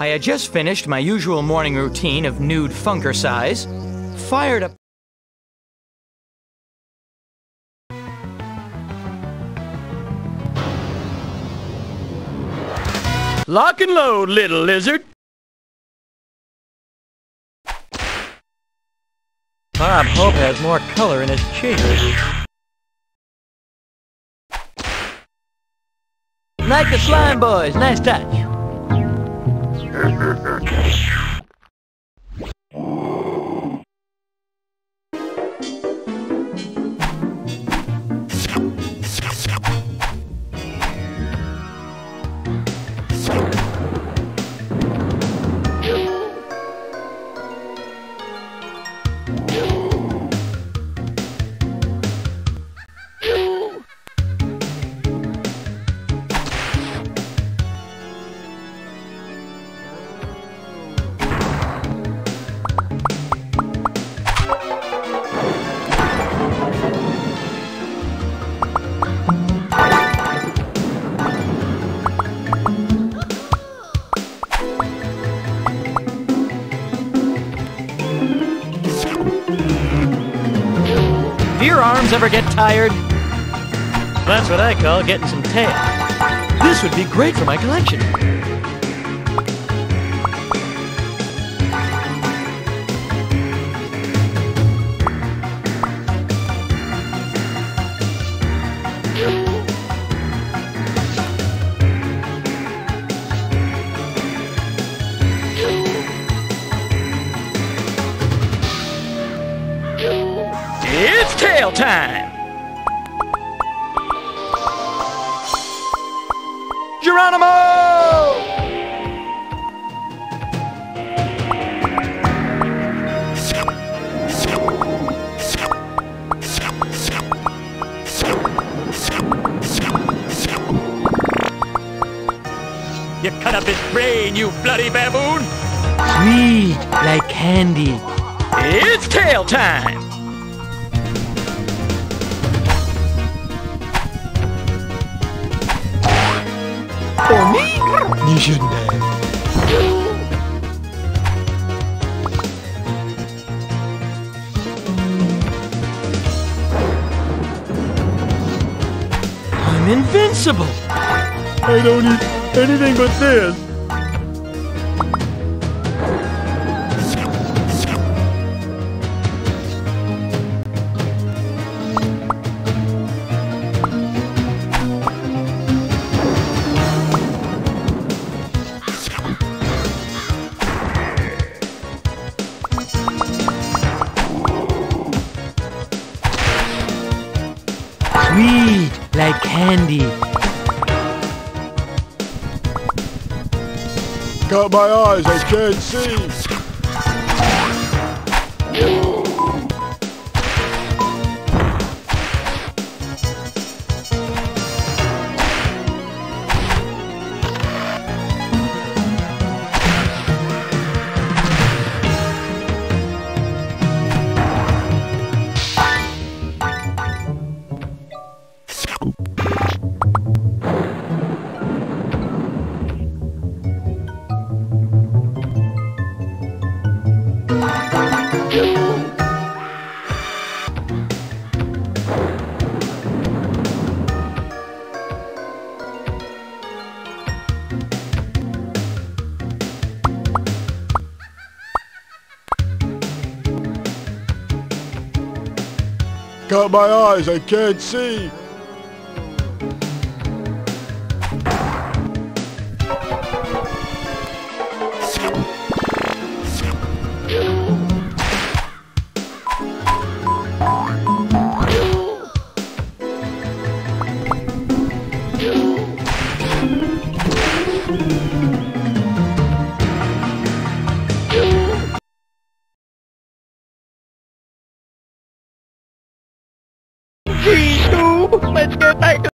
I had just finished my usual morning routine of nude funker size, fired up. Lock and load, little lizard. Bob Hope has more color in his cheeks. Like the Slime Boys, nice touch. Do your arms ever get tired? That's what I call getting some tail. This would be great for my collection. It's tail time! Geronimo! You cut up his brain, you bloody baboon! Sweet like candy. It's tail time! You shouldn't have. I'm invincible! I don't eat anything but this. Candy. Got my eyes, I can't see. Got my eyes, I can't see. Let's get back to